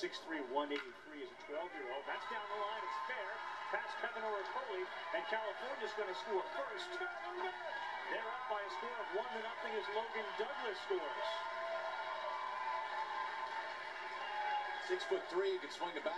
6'3", 183 as a 12-year-old. That's down the line. It's fair. Past Kevin Orapoli, and California's going to score first. They're up by a score of one to nothing as Logan Douglas scores. Six foot three, can swing the bat.